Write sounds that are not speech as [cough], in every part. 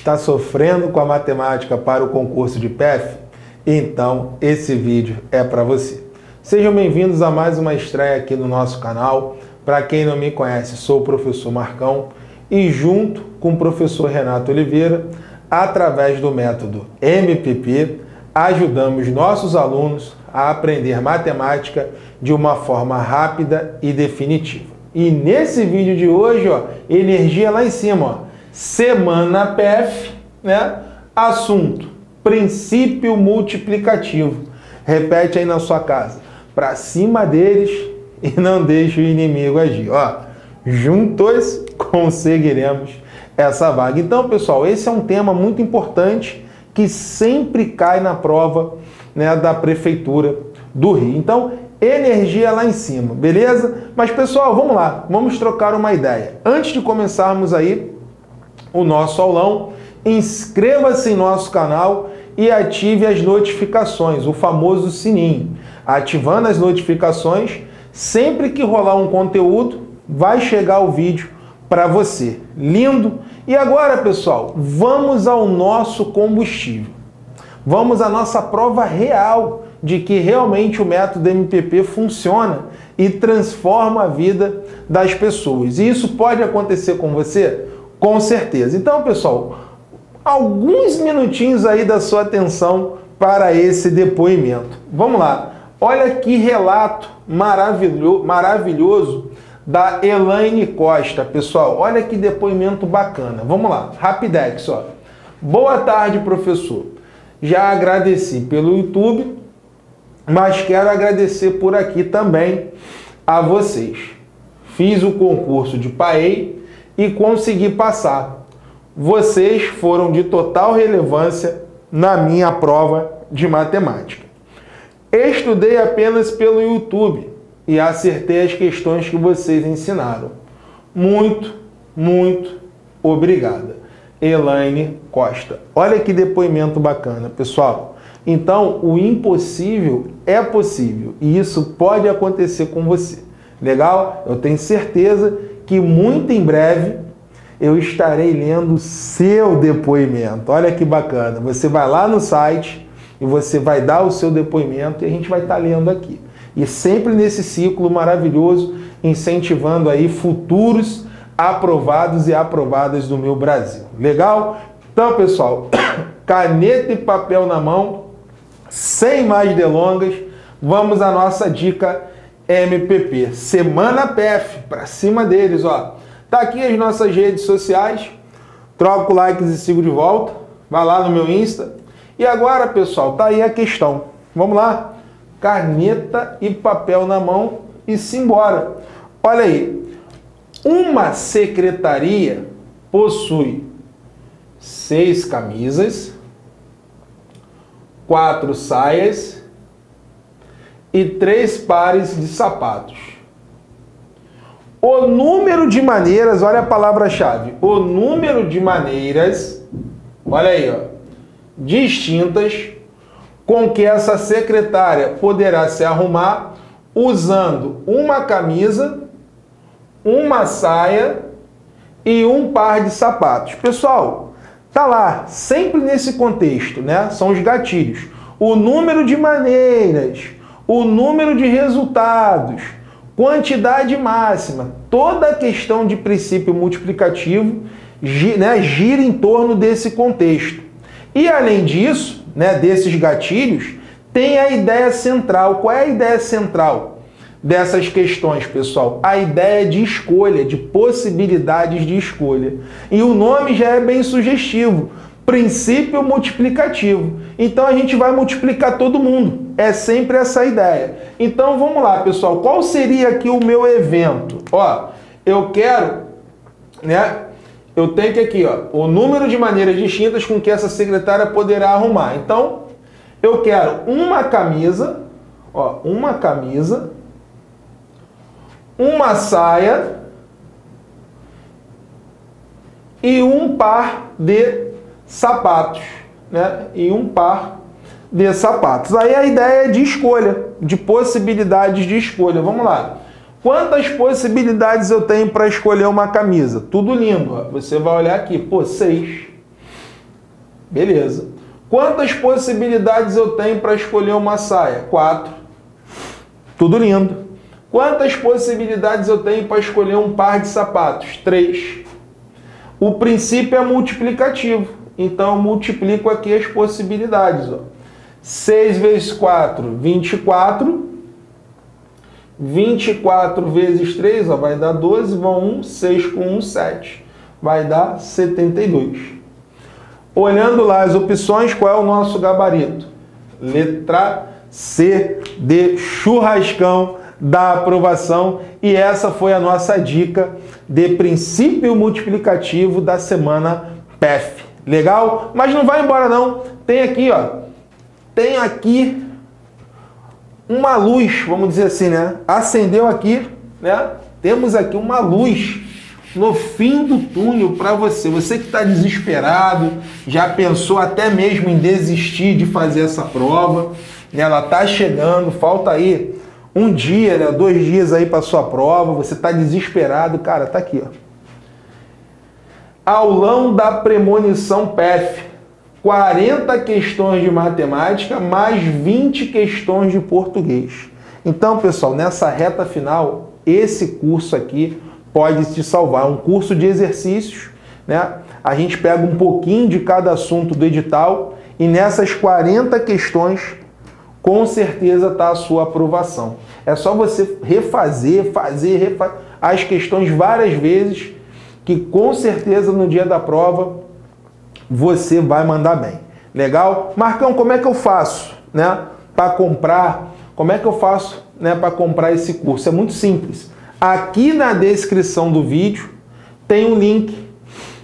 Está sofrendo com a matemática para o concurso de PF? Então esse vídeo é para você. Sejam bem-vindos a mais uma estreia aqui no nosso canal. Para quem não me conhece, sou o professor Marcão e junto com o professor Renato Oliveira, através do método MPP, ajudamos nossos alunos a aprender matemática de uma forma rápida e definitiva. E nesse vídeo de hoje, ó, energia lá em cima, ó, semana PF, né? Assunto: princípio multiplicativo. Repete aí na sua casa. Para cima deles [laughs] e não deixe o inimigo agir. Ó, juntos conseguiremos essa vaga. Então, pessoal, esse é um tema muito importante que sempre cai na prova né, da prefeitura do Rio. Então, energia lá em cima, beleza? Mas pessoal, vamos lá, vamos trocar uma ideia. Antes de começarmos aí o nosso aulão, inscreva-se em nosso canal e ative as notificações, o famoso sininho. Ativando as notificações, sempre que rolar um conteúdo, vai chegar o vídeo para você. Lindo? E agora, pessoal, vamos ao nosso combustível. Vamos à nossa prova real de que realmente o método MPP funciona e transforma a vida das pessoas. E isso pode acontecer com você? Com certeza. Então, pessoal, alguns minutinhos aí da sua atenção para esse depoimento. Vamos lá. Olha que relato maravilhoso, maravilhoso da Elaine Costa, pessoal. Olha que depoimento bacana. Vamos lá, Rapidex, ó. Boa tarde, professor. Já agradeci pelo YouTube, mas quero agradecer por aqui também a vocês. Fiz o concurso de PAEI e consegui passar. Vocês foram de total relevância na minha prova de matemática. Estudei apenas pelo YouTube e acertei as questões que vocês ensinaram. Muito, muito obrigada. Elaine Costa. Olha que depoimento bacana, pessoal. Então, o impossível é possível e isso pode acontecer com você. Legal? Eu tenho certeza que muito em breve eu estarei lendo seu depoimento. Olha que bacana. Você vai lá no site e você vai dar o seu depoimento e a gente vai estar lendo aqui. E sempre nesse ciclo maravilhoso, incentivando aí futuros aprovados e aprovadas do meu Brasil. Legal? Então, pessoal, [coughs] caneta e papel na mão, sem mais delongas, vamos à nossa dica MPP. Semana PF, para cima deles, ó. Tá aqui as nossas redes sociais. Troco likes e sigo de volta. Vai lá no meu Insta. E agora, pessoal, tá aí a questão. Vamos lá? Caneta e papel na mão e simbora. Olha aí, uma secretaria possui seis camisas, quatro saias e três pares de sapatos. O número de maneiras, olha a palavra-chave, o número de maneiras, olha aí, ó, distintas com que essa secretária poderá se arrumar usando uma camisa uma saia e um par de sapatos. Pessoal, tá lá, sempre nesse contexto, né? São os gatilhos. O número de maneiras, o número de resultados, quantidade máxima, toda a questão de princípio multiplicativo né, gira em torno desse contexto. E além disso, né, desses gatilhos, tem a ideia central. Qual é a ideia central? dessas questões, pessoal? A ideia de escolha, de possibilidades de escolha. E o nome já é bem sugestivo. Princípio multiplicativo. Então a gente vai multiplicar todo mundo. É sempre essa ideia. Então vamos lá, pessoal. Qual seria aqui o meu evento? Ó, eu quero, né? Eu tenho que aqui, ó, o número de maneiras distintas com que essa secretária poderá arrumar. Então, eu quero uma camisa, ó, uma camisa uma saia e um par de sapatos, né? E um par de sapatos. Aí a ideia é de escolha, de possibilidades de escolha. Vamos lá. Quantas possibilidades eu tenho para escolher uma camisa? Tudo lindo. Você vai olhar aqui, pô, seis. Beleza. Quantas possibilidades eu tenho para escolher uma saia? Quatro. Tudo lindo. Quantas possibilidades eu tenho para escolher um par de sapatos? Três. O princípio é multiplicativo. Então eu multiplico aqui as possibilidades. Ó. 6 vezes 4, 24. 24 vezes 3 ó, vai dar 12, vão 1, 6 com 1, 7. Vai dar 72. Olhando lá as opções, qual é o nosso gabarito? Letra C de churrascão da aprovação e essa foi a nossa dica de princípio multiplicativo da semana PEF. Legal? Mas não vai embora não. Tem aqui, ó. Tem aqui uma luz, vamos dizer assim, né? Acendeu aqui, né? Temos aqui uma luz no fim do túnel para você. Você que está desesperado, já pensou até mesmo em desistir de fazer essa prova, né? ela está chegando, falta aí um dia, né? dois dias aí para sua prova, você está desesperado, cara, tá aqui, ó. Aulão da premonição PEF. 40 questões de matemática mais 20 questões de português. Então, pessoal, nessa reta final, esse curso aqui pode te salvar. É um curso de exercícios, né? A gente pega um pouquinho de cada assunto do edital e nessas 40 questões, com certeza está a sua aprovação. É só você refazer, fazer, refazer as questões várias vezes, que com certeza no dia da prova você vai mandar bem. Legal? Marcão, como é que eu faço, né, para comprar? Como é que eu faço, né, para comprar esse curso? É muito simples. Aqui na descrição do vídeo tem um link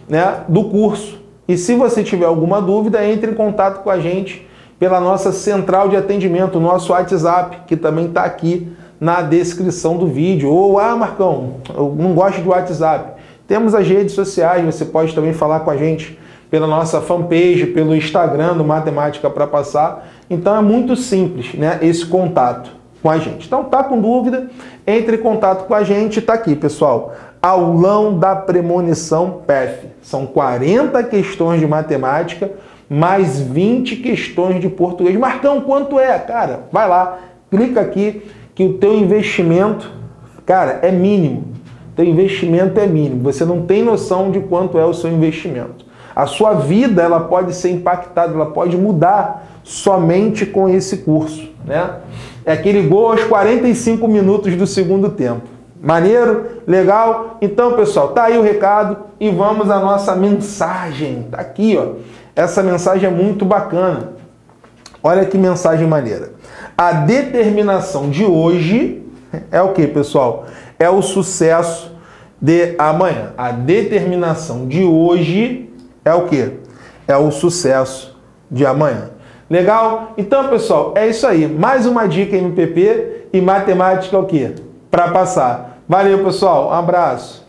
né, do curso. E se você tiver alguma dúvida, entre em contato com a gente pela nossa central de atendimento, nosso WhatsApp, que também está aqui na descrição do vídeo. Ou, ah, Marcão, eu não gosto de WhatsApp. Temos as redes sociais, você pode também falar com a gente pela nossa fanpage, pelo Instagram do Matemática para Passar. Então é muito simples né, esse contato com a gente. Então tá com dúvida, entre em contato com a gente, tá aqui, pessoal. Aulão da premonição PEF. São 40 questões de matemática mais 20 questões de português. Marcão, quanto é? Cara, vai lá, clica aqui que o teu investimento, cara, é mínimo. Teu investimento é mínimo. Você não tem noção de quanto é o seu investimento. A sua vida ela pode ser impactada, ela pode mudar somente com esse curso, né? É aquele gol aos 45 minutos do segundo tempo. Maneiro? Legal? Então, pessoal, tá aí o recado e vamos à nossa mensagem. Tá aqui, ó. Essa mensagem é muito bacana. Olha que mensagem maneira. A determinação de hoje é o que, pessoal? É o sucesso de amanhã. A determinação de hoje é o que? É o sucesso de amanhã. Legal? Então, pessoal, é isso aí. Mais uma dica MPP e matemática é o quê? Para passar. Valeu, pessoal. Um abraço.